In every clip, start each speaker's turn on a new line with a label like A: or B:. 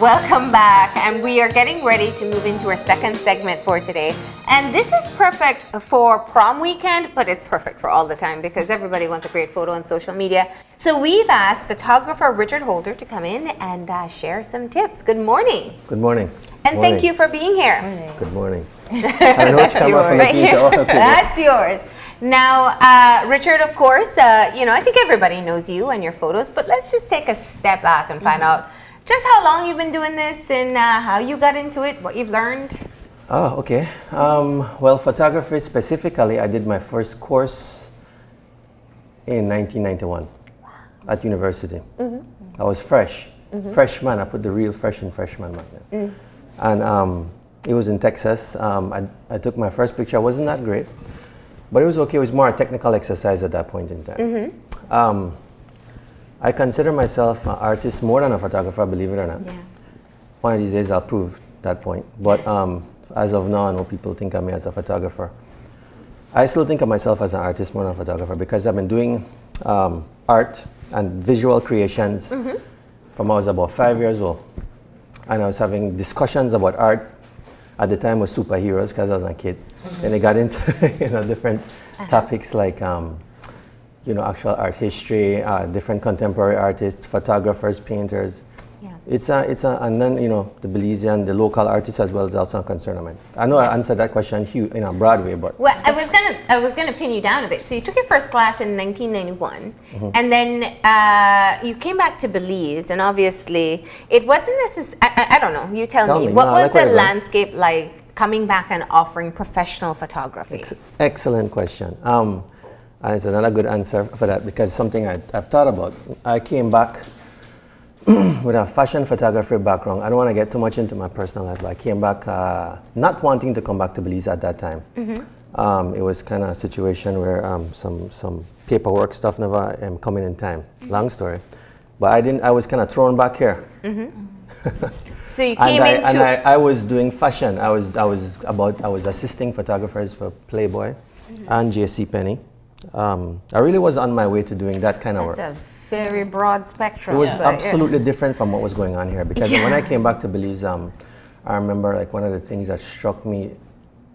A: welcome back. And we are getting ready to move into our second segment for today. And this is perfect for prom weekend, but it's perfect for all the time because everybody wants a great photo on social media. So we've asked photographer Richard Holder to come in and uh, share some tips. Good morning.
B: Good morning.
A: And
B: morning.
A: thank you for being here.
B: Good morning. I know camera
A: Right here. That's yours. Now, uh, Richard, of course, uh, you know, I think everybody knows you and your photos, but let's just take a step back and find out just how long you've been doing this and uh, how you got into it, what you've learned.
B: Oh, okay. Um, well, photography specifically, I did my first course in 1991 at university. I was fresh, freshman. I put the real fresh in freshman back then. And um, it was in Texas. Um, I, I took my first picture. It wasn't that great, but it was okay. It was more a technical exercise at that point in time. Um, I consider myself an artist more than a photographer, believe it or not.
A: Yeah.
B: One of these days I'll prove that point. But um, as of now, I know people think of me as a photographer. I still think of myself as an artist more than a photographer because I've been doing um, art and visual creations from I was about five years old. And I was having discussions about art at the time with superheroes because I was a kid. and I got into you know, different topics like um, you know, actual art history, uh, different contemporary artists, photographers, painters.
A: Yeah.
B: It's a, it's a, and then, you know, the Belizean, the local artists as well is also a concern of mine. I know I answered that question huge, in a broad way, but
A: Well, I was gonna, I was gonna pin you down a bit. So you took your first class in 1991,
B: Mm-hmm.
A: and then uh, you came back to Belize, and obviously it wasn't necessary. I, I, I don't know. You tell,
B: Tell
A: me.
B: me.
A: What
B: No,
A: was
B: like
A: the landscape like coming back and offering professional photography?
B: ex- excellent question. Um, and it's another good answer for that because it's something I, I've thought about. I came back with a fashion photography background. I don't want to get too much into my personal life, but I came back uh, not wanting to come back to Belize at that time. Um, it was kind of a situation where um, some some paperwork stuff never um, coming in time. Long story, but I didn't. I was kind of thrown back here,
A: So you
B: and
A: came
B: I,
A: into
B: and I, I was doing fashion. I was I was about I was assisting photographers for Playboy and J.C. Penney. Um, I really was on my way to doing that kind of work.
A: That's a very broad spectrum.
B: It was
A: yeah.
B: absolutely different from what was going on here because when I came back to Belize, um, I remember like one of the things that struck me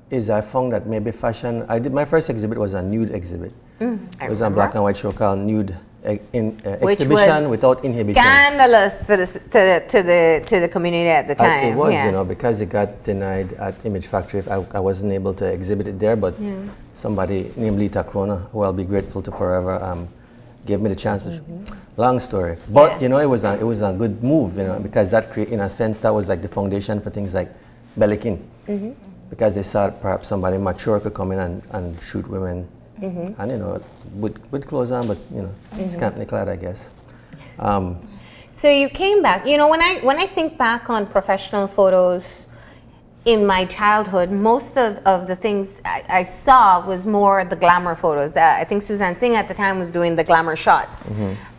B: is I found that maybe fashion. I did my first exhibit was a nude exhibit.
A: Mm, I
B: it was a black and white show called Nude in, uh, Exhibition Without Inhibition.
A: Scandalous to the, to the to the to the community at the
B: I-
A: time.
B: it was,
A: yeah.
B: you know, because it got denied at Image Factory. I, I wasn't able to exhibit it there, but somebody named Lita Krona, who I'll be grateful to forever, um, gave me the chance. To Long story, but
A: Yeah.
B: you know, it was a, it was a good move, you know, because that crea- in a sense that was like the foundation for things like Belikin, because they saw perhaps somebody mature could come in and, and shoot women, and you know, with, with clothes on, but you know, scantily clad, I guess. Um,
A: So you came back. You know, when I when I think back on professional photos in my childhood, most of, of the things I, I saw was more the glamour photos. Uh, I think Suzanne Singh at the time was doing the glamour shots.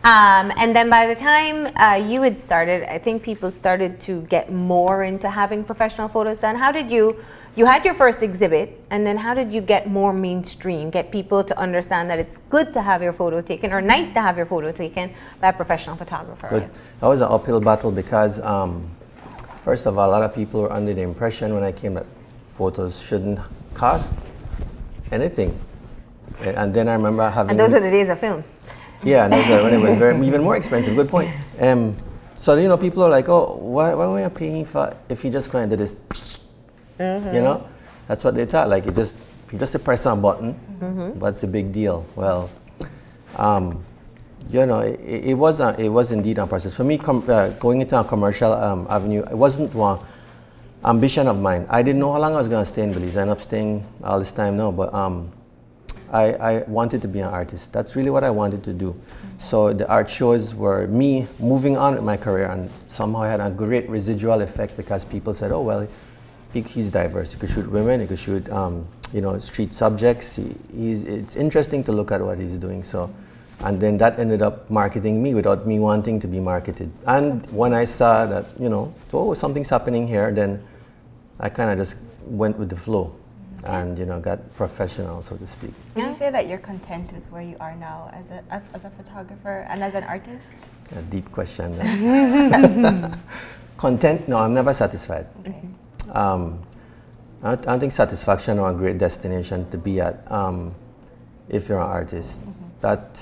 A: Um, and then by the time uh, you had started, I think people started to get more into having professional photos done. How did you? You had your first exhibit, and then how did you get more mainstream? Get people to understand that it's good to have your photo taken, or nice to have your photo taken by a professional photographer.
B: Good. That was an uphill battle because, um, first of all, a lot of people were under the impression when I came that photos shouldn't cost anything. And then I remember having.
A: And those are the days of film.
B: Yeah, and those are when it was very even more expensive. Good point. Um, so you know, people are like, "Oh, why, why were you paying for if you just go and do this?" You know, that's what they thought. Like you just you just press a button. What's the big deal? Well, um, you know, it, it was a, it was indeed a process for me. Uh, going into a commercial um, avenue, it wasn't one ambition of mine. I didn't know how long I was going to stay in Belize. I ended up staying all this time now, but um, I, I wanted to be an artist. That's really what I wanted to do. So the art shows were me moving on with my career, and somehow I had a great residual effect because people said, "Oh well, he's diverse. He could shoot women. He could shoot, um, you know, street subjects. He, he's, it's interesting to look at what he's doing." So, and then that ended up marketing me without me wanting to be marketed. And when I saw that, you know, oh, something's happening here, then I kind of just went with the flow, and you know, got professional, so to speak.
C: Would you say that you're content with where you are now as a as a photographer and as an artist?
B: A deep question. Content? No, I'm never satisfied. Okay. Um, I, don't, I think satisfaction or a great destination to be at um, if you're an artist. Mm -hmm. That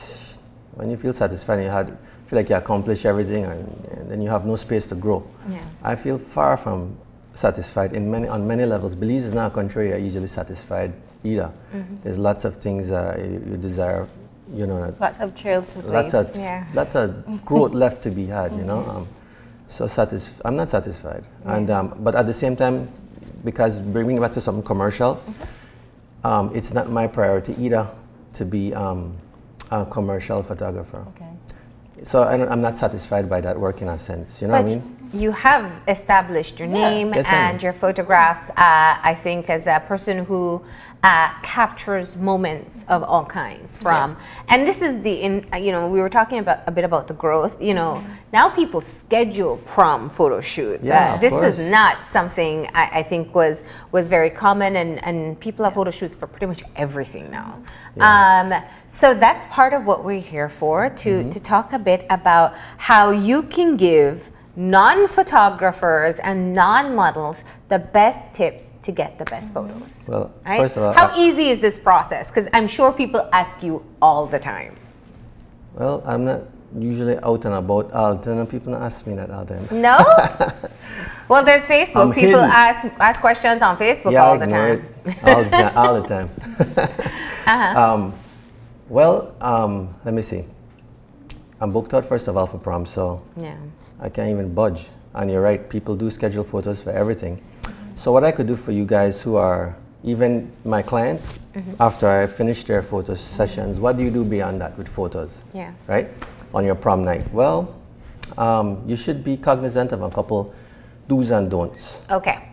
B: when you feel satisfied and you had, feel like you accomplished everything and, and, then you have no space to grow. Yeah. I feel far from satisfied in many, on many levels. Belize is not a country you're easily satisfied either. Mm -hmm. There's lots of things uh, you, you, desire, you know.
C: Lots of trails to
B: Lots of, yeah. lots of growth left to be had, you know. Mm-hmm. Um, so I'm not satisfied. Yeah. And, um, but at the same time, because bringing back to something commercial, mm-hmm. um, it's not my priority either to be um, a commercial photographer. Okay. So I am not satisfied by that work in a sense. You know but what I mean?
A: You have established your yeah. name yes, and your photographs. Uh, I think as a person who uh, captures moments of all kinds from yeah. and this is the in you know we were talking about a bit about the growth you know mm-hmm. now people schedule prom photo shoots yeah, uh, this course. is not something I, I, think was was very common and and people have photo shoots for pretty much everything now yeah. um, so that's part of what we're here for to mm-hmm. to talk a bit about how you can give non-photographers and non-models the best tips to get the best photos.
B: Well, right? first of all,
A: how I, easy is this process? Because I'm sure people ask you all the time.
B: Well, I'm not usually out and about all the time. People ask me that all the time.
A: No. well, there's Facebook. I'm people hidden. ask ask questions on Facebook
B: yeah,
A: all the time.
B: all, the, all the time. uh-huh. um, well, um, let me see. I'm booked out first of all for prom, so yeah. I can't even budge. And you're right, people do schedule photos for everything. So what I could do for you guys who are even my clients, mm-hmm. after I finish their photo sessions, what do you do beyond that with photos? Yeah. Right? On your prom night? Well, um, you should be cognizant of a couple do's and don'ts.
A: Okay.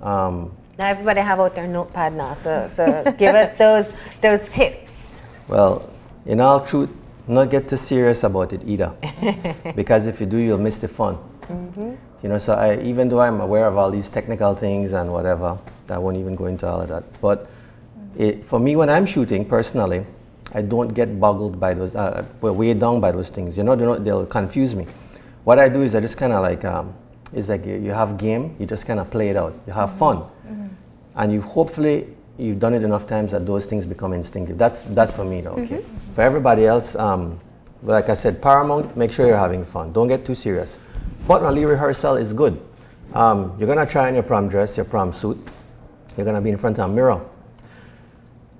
A: Um, now everybody have out their notepad now, so, so give us those, those tips.
B: Well, in all truth, not get too serious about it either. because if you do, you'll miss the fun. Mm-hmm. You know, so I, even though I'm aware of all these technical things and whatever, I won't even go into all of that. But it, for me, when I'm shooting personally, I don't get boggled by those, uh, weighed down by those things. You know, they'll, they'll confuse me. What I do is I just kind of like, um, it's like you, you, have game, you just kind of play it out. You have mm-hmm. fun. Mm-hmm. And you hopefully you've done it enough times that those things become instinctive. That's that's for me though. Okay. Mm-hmm. For everybody else, um, like I said, paramount. Make sure you're having fun. Don't get too serious. Fortunately, rehearsal is good. Um, you're gonna try on your prom dress, your prom suit. You're gonna be in front of a mirror.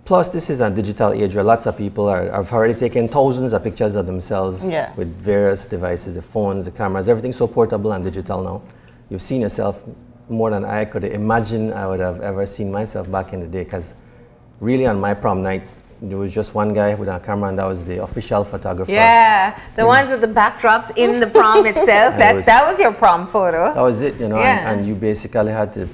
B: Plus, this is a digital age where lots of people are, have already taken thousands of pictures of themselves yeah. with various devices, the phones, the cameras, everything's so portable and digital now. You've seen yourself more than I could imagine I would have ever seen myself back in the day. Because really, on my prom night, there was just one guy with a camera, and that was the official photographer.
A: Yeah, the ones with the backdrops in the prom itself. That was, that was your prom photo.
B: That was it, you know. Yeah. And, and, you basically had to.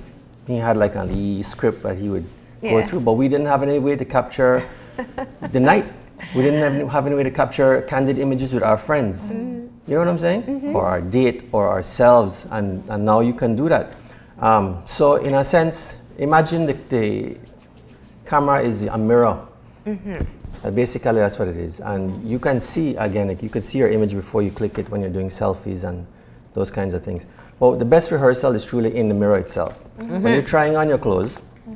B: He had like a script that he would yeah. go through, but we didn't have any way to capture the night. We didn't have, have, any way to capture candid images with our friends. Mm. You know what I'm saying? Mm-hmm. Or our date, or ourselves, and, and now you can do that. Um, so in a sense, imagine the, the camera is a mirror. Mm-hmm. Uh, basically, that's what it is. And you can see, again, like you could see your image before you click it when you're doing selfies and those kinds of things. Well, the best rehearsal is truly in the mirror itself. Mm-hmm. When you're trying on your clothes, mm-hmm.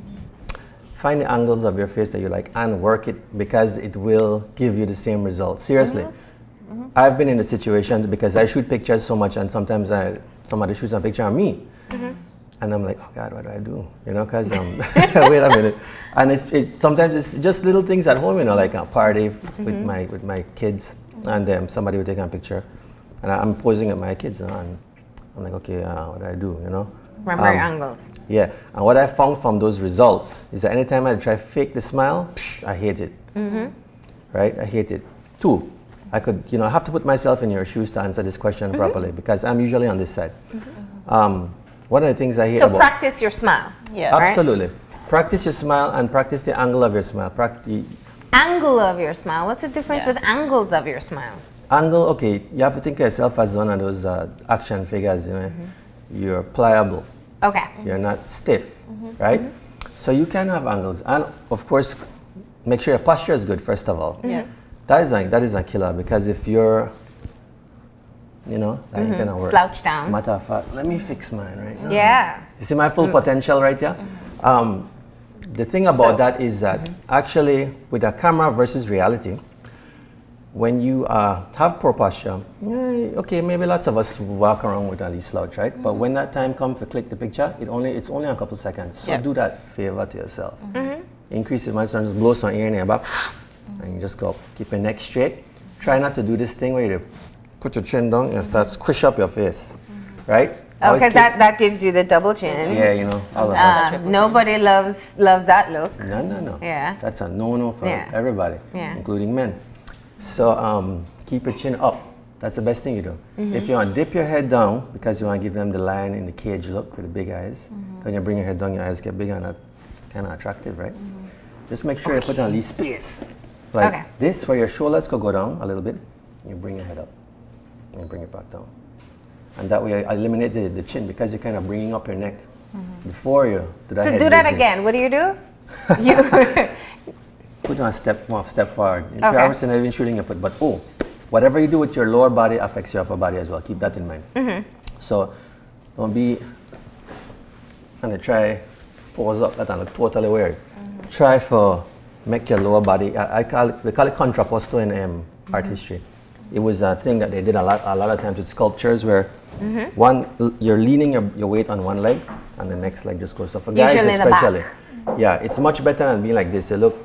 B: find the angles of your face that you like and work it because it will give you the same result. Seriously. Mm-hmm. Mm-hmm. I've been in a situation because I shoot pictures so much and sometimes I, somebody shoots a picture of me. Mm-hmm and I'm like, oh God, what do I do? You know, because um, wait a minute. And it's, it's sometimes it's just little things at home, you know, like a party mm-hmm. with my with my kids, and um, somebody will take a picture, and I'm posing at my kids, you know, and I'm like, okay, uh, what do I do? You know.
A: Remember um, angles.
B: Yeah, and what I found from those results is that anytime I try to fake the smile, psh, I hate it. Mm-hmm. Right, I hate it. Two, I could, you know, I have to put myself in your shoes to answer this question mm-hmm. properly because I'm usually on this side. Mm-hmm. Um, one of the things I hear
A: so
B: about.
A: practice your smile.
B: Yeah. Absolutely. Right? Practice your smile and practice the angle of your smile. Practice.
A: Angle of your smile. What's the difference yeah. with angles of your smile?
B: Angle, okay, you have to think of yourself as one of those uh, action figures, you know. Mm-hmm. You're pliable.
A: Okay.
B: You're not stiff, mm-hmm. right? Mm-hmm. So you can have angles. And of course, make sure your posture is good, first of all. Yeah. That is, a, that is a killer because if you're you know, that ain't mm-hmm. gonna work.
A: Slouch down.
B: Matter of fact, let me fix mine right now.
A: Yeah.
B: You see my full mm. potential right here? Mm-hmm. Um, the thing about
A: So-
B: that is that mm-hmm. actually with a camera versus reality, when you uh, have poor posture, yeah, okay, maybe lots of us walk around with a least slouch, right? But when that time comes to click the picture, it only it's only a couple seconds. So
C: Yep.
B: do that favor to yourself. Increase it, might as well just blow some air in your back, and you just go. Keep your neck straight. Try not to do this thing where you put your chin down and start squish up your face, right?
A: Oh, because that, that gives you the double chin.
B: yeah, you know, all of us.
A: Uh, nobody loves loves that look.
B: No, no, no.
A: Yeah.
B: That's a no-no for
A: Yeah.
B: everybody,
A: Yeah.
B: including men. So um, keep your chin up. That's the best thing you do.
A: Mm-hmm.
B: If you want to dip your head down because you want to give them the lion in the cage look with the big eyes,
A: Mm-hmm.
B: when you bring your head down, your eyes get bigger and that's kind of attractive, right? Just make sure you put on at least space. Like.
A: Okay.
B: this, where your shoulders could go down a little bit. You bring your head up and bring it back down. And that way I eliminate the, the chin because you're kind of bringing up your neck before you do that
A: So do that
B: business
A: again. What do you do? you
B: put on a step one step forward. In
A: Okay.
B: Paris, not even shooting your foot, but oh, whatever you do with your lower body affects your upper body as well. Keep that in mind.
A: Mm-hmm.
B: So don't be and try pose up that and look totally weird.
A: Mm-hmm.
B: Try for make your lower body. I, I call it we call it contrapposto in um, art
A: Mm-hmm.
B: history. It was a thing that they did a lot a lot of times with sculptures where
A: Mm-hmm.
B: one you're leaning your, your weight on one leg and the next leg just goes. So for guys
A: Usually in the back.
B: especially, yeah, it's much better than being like this. You look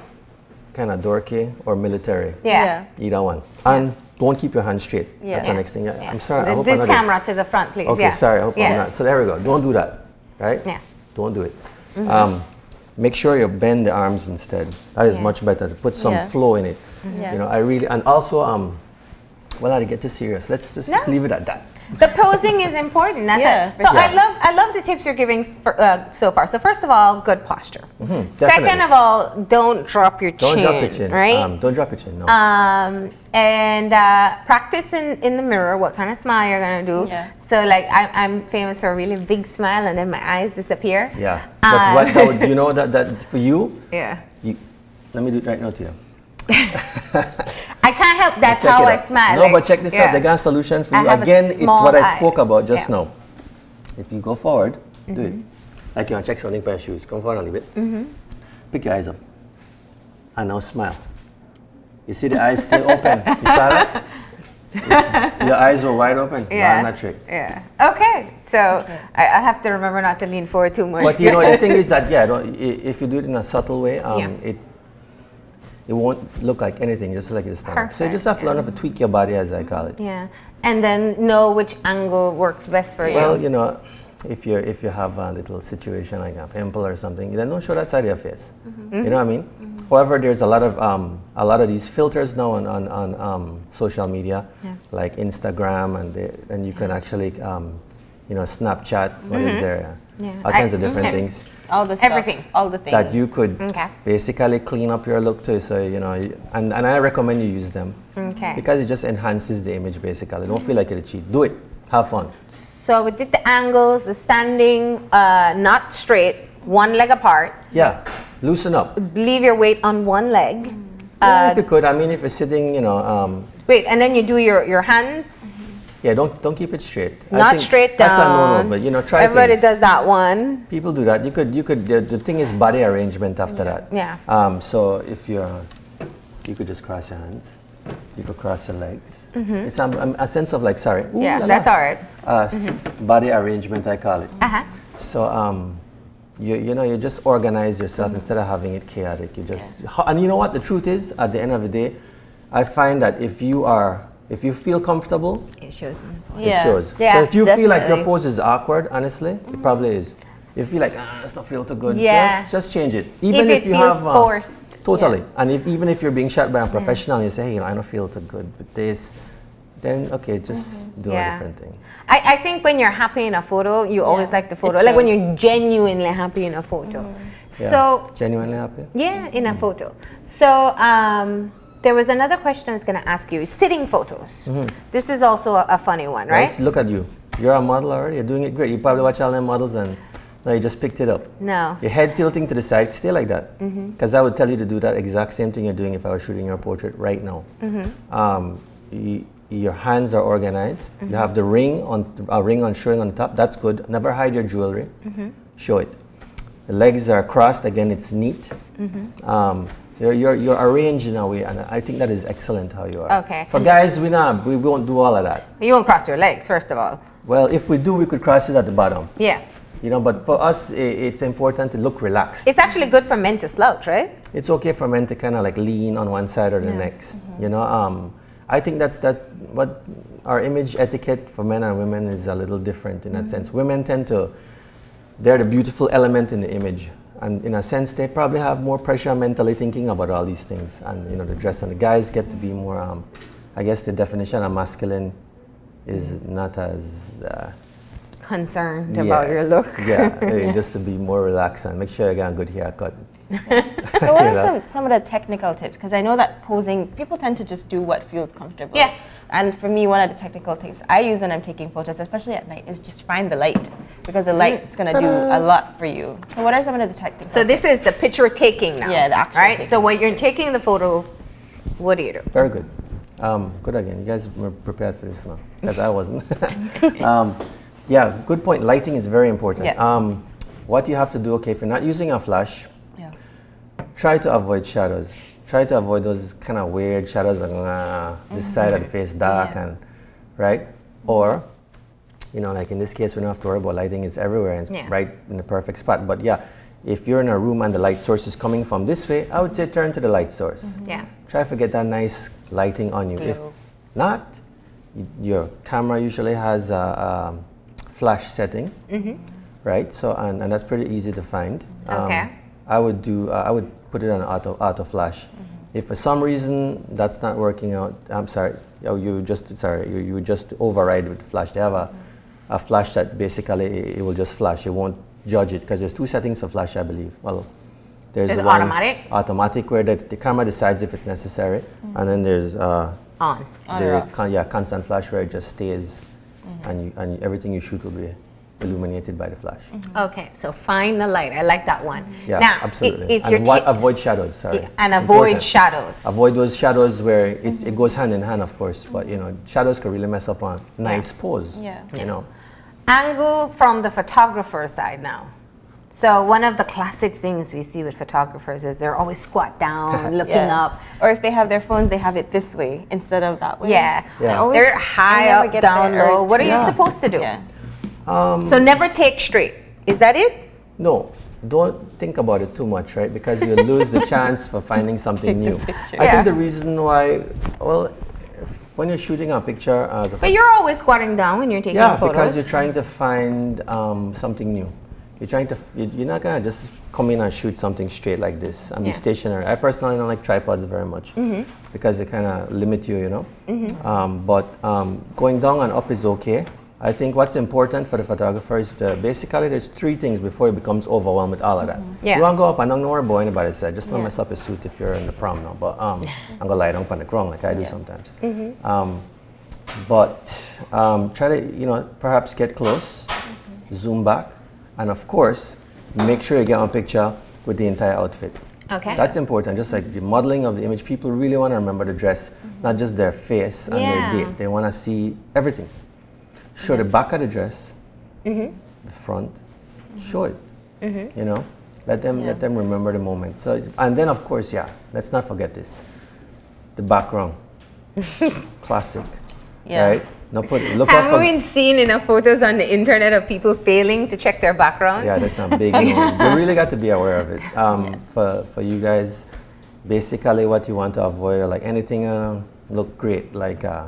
B: kind of dorky or military.
A: yeah.
B: Either one. And don't keep your hands straight.
C: Yeah.
B: That's
A: Yeah.
B: the next thing. Yeah.
A: Yeah.
B: I'm sorry. I
A: Th-
B: hope
A: This
B: I'm not This
A: camera to the front, please.
B: Okay,
A: yeah.
B: sorry. I hope
A: yeah.
B: I'm not. So there we go. Don't do that. Right?
A: Yeah.
B: Don't do it. Um, make sure you bend the arms instead. That is
A: Yeah.
B: much better to put some
C: Yeah.
B: flow in it.
C: Yeah.
B: You know, I really and also um, well, I get too serious. Let's just, just leave it at that.
A: The posing is important. That's
C: Yeah,
A: it.
C: for
A: So I love I love the tips you're giving for, uh, so far. So first of all, good posture. Second of all, don't drop your
B: Don't
A: chin.
B: drop your chin.
A: Right.
B: Um, don't drop your chin. No.
A: Um, and uh, practice in, in the mirror what kind of smile you're gonna do.
C: Yeah.
A: So like I, I'm famous for a really big smile and then my eyes disappear.
B: yeah.
A: uh,
B: But what that you know that, that for you,
A: Yeah.
B: you, let me do it right now to you.
A: I can't help. That's how I smile.
B: No,
A: like,
B: but check this
A: yeah.
B: out. They got a solution for
A: I
B: you. Again, it's
A: small
B: what I spoke about just
A: Yeah.
B: now. If you go forward, do it.
A: Mm-hmm.
B: Like you want to check something pair of shoes. Come forward a little bit. Pick your eyes up. And now smile. You see the eyes still open. You saw that? It's- your eyes were wide open.
A: Yeah.
B: Learn that trick.
A: Yeah. Okay. So I, I have to remember not to lean forward too much.
B: But you know, the thing is that, yeah, don't, if you do it in a subtle way, um,
A: Yeah.
B: it it won't look like anything, just like it's stand up. So you just have to learn how to tweak your body, as I call it.
A: Yeah. And then know which angle works best for you.
B: Well,
A: you.
B: know, if you if you have a little situation like a pimple or something, then don't show that side of your face.
A: Mm-hmm.
B: You know what I mean? However, there's a lot of um, a lot of these filters now on on, on um, social media,
A: Yeah.
B: like Instagram, and they, and you can actually um, you know Snapchat. What is there?
A: Yeah.
B: All kinds
A: I-
B: of different
A: okay.
B: things
C: All the stuff,
A: Everything.
C: All the things.
B: that you could
A: Okay.
B: basically clean up your look too. So you know, y- and, and I recommend you use them
A: Okay.
B: because it just enhances the image. Basically, don't feel like you're a cheat. Do it. Have fun.
A: So we did the angles, the standing, uh, not straight, one leg apart.
B: Yeah, loosen up.
A: Leave your weight on one leg.
B: Yeah,
A: Uh,
B: if you could, I mean, if you're sitting, you know, um,
A: wait, and then you do your, your hands
B: yeah, don't don't keep it straight.
A: Not straight down.
B: That's a no-no, but you know, try
A: Everybody
B: things.
A: does that one.
B: People do that. You could, you could. The, the thing is body arrangement after that.
A: Yeah.
B: Um, so if you're, you could just cross your hands. You could cross your legs. It's a, a sense of like, sorry. Ooh
A: Mm-hmm. Yeah,
B: la la.
A: that's all right.
B: Uh, s- body arrangement, I call it.
A: Uh-huh.
B: So um, you you know you just organize yourself instead of having it chaotic. You just ho- and you know what the truth is at the end of the day, I find that if you are if you feel comfortable,
A: It shows.
C: Yeah.
B: it shows.
A: Yeah,
B: so if you feel like your pose is awkward, honestly, it probably is. If you feel like ah, it's not feel too good,
A: Yeah.
B: just just change it. Even
A: if
B: if,
A: it
B: you
A: feels
B: have uh,
A: forced.
B: Totally. And if even if you're being shot by a professional, and you say, hey, you know, I don't feel too good with this, then okay, just do
A: Yeah.
B: a different thing.
A: I, I think when you're happy in a photo, you always like the
C: it
A: photo. Like when you're genuinely happy in a photo.
B: Yeah.
A: So
B: genuinely happy.
A: Yeah, in a photo. So um, there was another question I was going to ask you: sitting photos. This is also a, a funny one, right?
B: Right? Look at you. You're a model already. You're doing it great. You probably watch all them models and now you just picked it up.
A: No.
B: Your head tilting to the side, stay like that.
A: Mm-hmm.
B: Because I would tell you to do that exact same thing you're doing if I was shooting your portrait right now.
A: Mm-hmm.
B: Um, you, your hands are organized. You have the ring on a ring on showing on top. That's good. Never hide your jewelry. Show it. The legs are crossed. Again, it's neat. Um, you're, you're, you're arranged in a way, and I think that is excellent how you are.
A: Okay.
B: For guys, we not we won't do all of that.
A: You won't cross your legs, first of all.
B: Well, if we do, we could cross it at the bottom.
A: Yeah.
B: You know, but for us, it's important to look relaxed.
A: It's actually good for men to slouch, right?
B: it's okay for men to kind of like lean on one side or the next. You know, um, I think that's that's what our image etiquette for men and women is a little different in that sense. Women tend to they're the beautiful element in the image, and in a sense, they probably have more pressure mentally thinking about all these things, and you know, the dress. And the guys get to be more. Um, I guess the definition of masculine is not as. Uh,
A: Concerned about your look.
B: yeah, really, just to be more relaxed and make sure you get a good haircut.
C: So what are some, some of the technical tips? Because I know that posing, people tend to just do what feels comfortable.
A: Yeah.
C: And for me, one of the technical tips I use when I'm taking photos, especially at night, is just find the light. Because the light is going to do a lot for you. So what are some of the technical tips?
A: So this is the picture taking now.
C: Yeah, the actual
A: Right?
C: taking.
A: So when you're taking the photo, what do you do?
B: Very good. Um, good again. You guys were prepared for this now, because I wasn't. um, yeah, good point. Lighting is very important.
C: Yeah.
B: Um, what you have to do, okay, if you're not using a flash,
C: Yeah.
B: Try to avoid shadows. Try to avoid those kind of weird shadows, like uh, this side of the face dark
C: Yeah.
B: and right, or you know, like in this case, we don't have to worry about lighting. It's everywhere and it's
A: Yeah.
B: right in the perfect spot. But yeah, if you're in a room and the light source is coming from this way, I would say turn to the light source.
A: Yeah.
B: Try to get that nice lighting on you. If not, your camera usually has a, um flash setting, right? So and, and that's pretty easy to find.
A: Okay.
B: I would do. Uh, I would put it on auto auto flash. If for some reason that's not working out, I'm sorry. Oh, you just sorry. You, you just override with the flash. They have a, a flash that basically it, it will just flash. It won't judge it because there's two settings for flash, I believe. Well, there's
A: There's
B: the one
A: automatic?
B: automatic where the, the camera decides if it's necessary, and then there's uh,
A: On.
C: On
B: the con- yeah constant flash where it just stays, and you, and everything you shoot will be illuminated by the flash. Mm-hmm.
A: Okay, so find the light. I like that one.
B: Yeah,
A: now,
B: absolutely.
A: If you're
B: and avoid shadows. Sorry.
A: Yeah, and avoid
B: Important.
A: shadows.
B: Avoid those shadows where it's, it mm-hmm. goes hand in hand, of course. But you know, shadows can really mess up a nice pose.
C: Yeah.
B: You know.
A: Angle from the photographer side now. So one of the classic things we see with photographers is they're always squat down, looking
C: Yeah.
A: up.
C: Or if they have their phones, they have it this way instead of that way.
A: Yeah.
B: Yeah.
C: Always-
A: They're high up, down low. What are
B: Yeah.
A: you supposed to do?
C: Yeah.
A: So never take straight. Is that it?
B: No, don't think about it too much, right? Because you lose the chance for finding something new. I
A: Yeah.
B: think the reason why, well, when you're shooting a picture as a
A: But you're always squatting down when you're taking
B: Yeah,
A: photos.
B: Yeah, because you're trying to find um, something new. You're trying to. You're not gonna just come in and shoot something straight like this and
A: Yeah.
B: be stationary. I personally don't like tripods very much because they kind of limit you, you know. Um, but um, going down and up is okay. I think what's important for the photographer is to basically there's three things before it becomes overwhelmed with all of that.
A: Yeah.
B: You want to go up and don't worry about anybody said. Just don't
C: Yeah.
B: mess up your suit if you're in the prom now. But um, I'm gonna lie down on the ground like I do
C: Yeah.
B: sometimes. Um, but um, try to you know perhaps get close zoom back and of course make sure you get on picture with the entire outfit
A: Okay.
B: that's important just like the modeling of the image people really want to remember the dress not just their face and their date they want to see everything show the back of the dress. The front. Show it. You know? Let them
C: Yeah.
B: let them remember the moment. So and then of course yeah let's not forget this. The background. Classic.
C: Yeah.
B: right? Now put look out
A: Have
B: for
A: we seen enough photos on the internet of people failing to check their background?
B: Yeah, that's a big no. You really got to be aware of it. Um, for, for you guys, basically what you want to avoid are like anything uh, look great, like uh,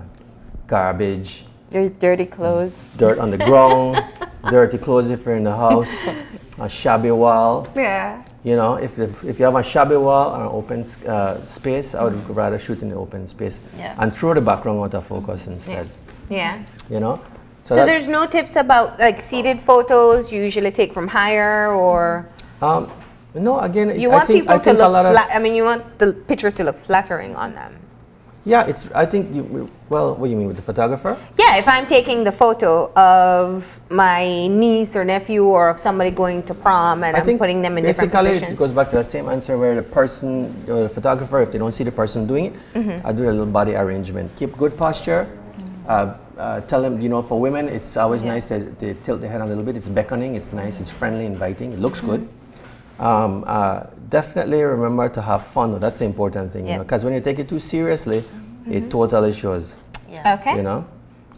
B: garbage,
C: Your dirty clothes.
B: dirt on the ground, dirty clothes if you're in the house, a shabby wall.
A: Yeah.
B: You know, if, if, if you have a shabby wall or an open uh, space, I would rather shoot in the open space
C: Yeah.
B: and throw the background out of focus instead.
A: Yeah.
B: You know?
A: So,
B: that-
A: there's no tips about like seated photos you usually take from higher or
B: um, no, again,
A: you
B: I
A: want
B: think,
A: people
B: I
A: to
B: think a
A: look
B: lot of
A: flat. I mean, you want the picture to look flattering on them.
B: Yeah, it's. I think you. Well, what do you mean with the photographer?
A: Yeah, if I'm taking the photo of my niece or nephew or of somebody going to prom and
B: I
A: I'm
B: think
A: putting them in different
B: basically it goes back to the same answer where the person or the photographer, if they don't see the person doing it,
A: Mm-hmm.
B: I do a little body arrangement. Keep good posture, uh, uh, tell them, you know, for women, it's always nice to, to tilt their head a little bit. It's beckoning, it's nice, it's friendly, inviting, it looks good. Um, uh, definitely remember to have fun. That's the important thing, you know, because when you take it too seriously, it totally shows,
C: Yeah.
A: Okay.
B: you know.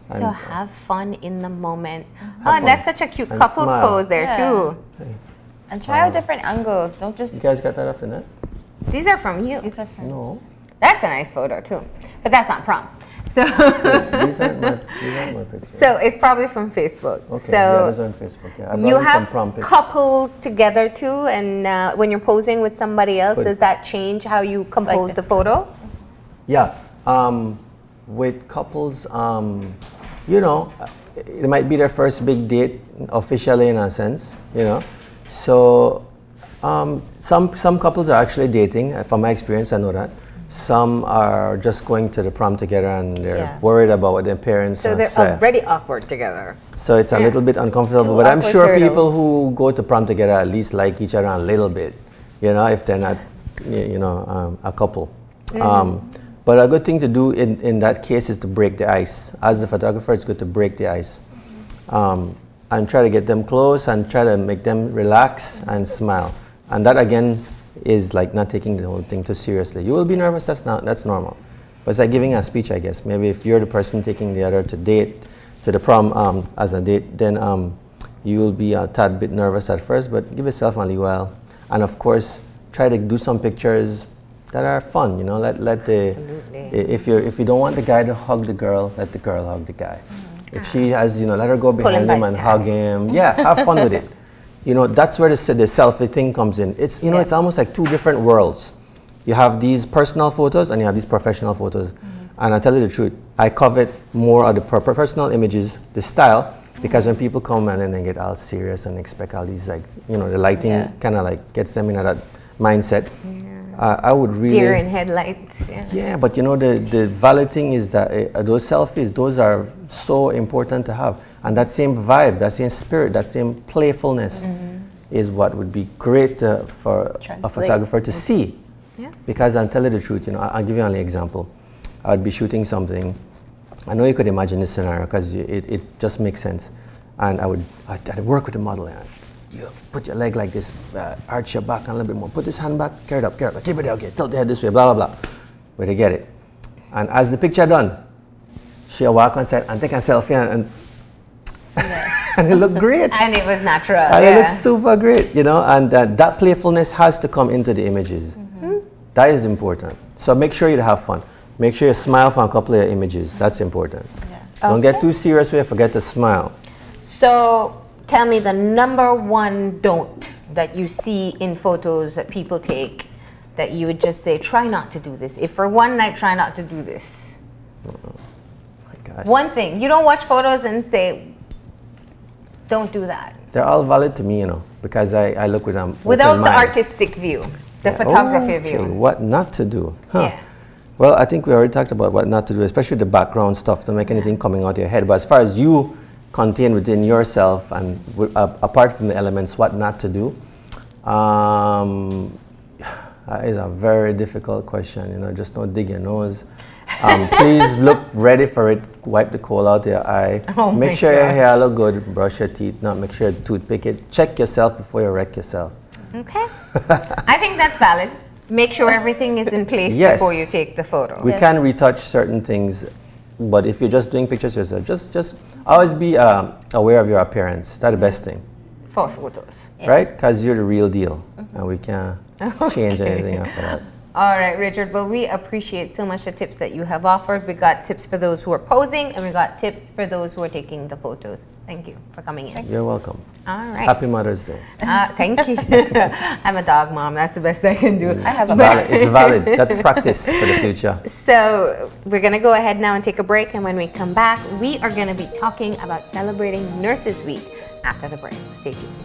A: So
B: And-
A: have fun in the moment. Oh, and that's such a cute
B: And
A: couples
B: smile.
A: pose there
C: Yeah.
A: too.
C: And try out different angles. Don't just.
B: You guys got that up in there?
A: These are from you.
C: These are fun.
B: No.
A: That's a nice photo too, but that's not prom. So,
B: these aren't my, these aren't my pictures.
A: so it's probably from Facebook.
B: Okay, yeah, those are on Facebook. Yeah, I
A: you
B: brought some
A: have couples together too, and uh, when you're posing with somebody else,
B: Good.
A: does that change how you compose the photo?
B: Yeah, um, with couples, um, you know, it might be their first big date officially in a sense, you know. So um, some some couples are actually dating. uh, From my experience, I know that. Some are just going to the prom together and they're
C: Yeah.
B: worried about what their parents
A: So
B: are
A: they're already awkward together.
B: So it's a
A: Yeah.
B: little bit uncomfortable,
C: Two
B: but I'm sure people who go to prom together at least like each other a little bit, you know, if they're not, you know, um, a couple.
A: Mm-hmm.
B: Um, but a good thing to do in, in that case is to break the ice. As a photographer, it's good to break the ice um, and try to get them close and try to make them relax and smile. And that again is like not taking the whole thing too seriously. You will be nervous, that's not that's normal. But it's like giving a speech, I guess. Maybe if you're the person taking the other to date, to the prom um, as a date, then um, you will be a tad bit nervous at first, but give yourself a little while. And of course, try to do some pictures that are fun. You know, let let the
A: Absolutely.
B: if you if you don't want the guy to hug the girl, let the girl hug the guy. If she has, you know, let her go behind him and hug him. Yeah, have fun with it. You know, that's where the, the selfie thing comes in. It's you know,
A: Yeah.
B: it's almost like two different worlds. You have these personal photos and you have these professional photos. And I tell you the truth, I covet more of the per- per- personal images, the style, because when people come and then they get all serious and expect all these like, you know, the lighting
C: Yeah.
B: kind of like gets them in that mindset. Uh, I would really.
A: Deer in headlights. Yeah.
B: Yeah, but you know the the valid thing is that uh, those selfies, those are so important to have, and that same vibe, that same spirit, that same playfulness, is what would be great uh, for a photographer to see.
A: Yeah.
B: Because I'll tell you the truth, you know, I- I'll give you an example. I'd be shooting something. I know you could imagine this scenario because it, it just makes sense. And I would I'd, I'd work with the model and you put your leg like this, uh, arch your back a little bit more. Put this hand back, carry it up, carry it up, keep it there, okay, tilt the head this way, blah, blah, blah. Where they get it. And as the picture done, she'll walk on set and take a selfie and, and, and it looked great.
A: And it was natural.
B: And
A: yeah.
B: it looks super great, you know, and uh, that playfulness has to come into the images. Mm-hmm. Mm-hmm. That is important. So make sure you have fun. Make sure you smile for a couple of your images. Mm-hmm. That's important. Don't get too serious where you forget to smile.
A: So tell me the number one don't that you see in photos that people take that you would just say, try not to do this. If for one night, try not to do this.
B: Oh, my gosh.
A: One thing. You don't watch photos and say, don't do that.
B: They're all valid to me, you know, because I, I look with them.
A: Without the artistic view, the photography
B: okay,
A: view.
B: What not to do? Huh.
A: Yeah.
B: Well, I think we already talked about what not to do, especially the background stuff, to make anything coming out of your head. But as far as you contain within yourself and w- uh, apart from the elements, what not to do, um, that is a very difficult question. You know, just don't dig your nose. Um, please look ready for it. Wipe the coal out of your eye.
A: Oh
B: make
A: my
B: sure your hair look good. Brush your teeth. Not make sure you toothpick it. Check yourself before you wreck yourself.
A: Okay. I think that's valid. Make sure everything is in place
B: Yes.
A: before you take the photo.
B: We can retouch certain things, but if you're just doing pictures yourself, just just always be um, aware of your appearance. That's the best thing,
A: For photos.
B: right? Because you're the real deal, and we can't change anything after that.
A: All right, Richard. Well, we appreciate so much the tips that you have offered. We got tips for those who are posing, and we got tips for those who are taking the photos. Thank you for coming in.
B: You're welcome.
A: All right.
B: Happy Mother's Day.
A: Uh, thank you. I'm a dog mom. That's the best I can do.
C: I have a
B: Valid, it's valid. That practice for the future.
A: So we're going to go ahead now and take a break. And when we come back, we are going to be talking about celebrating Nurses Week after the break. Stay tuned.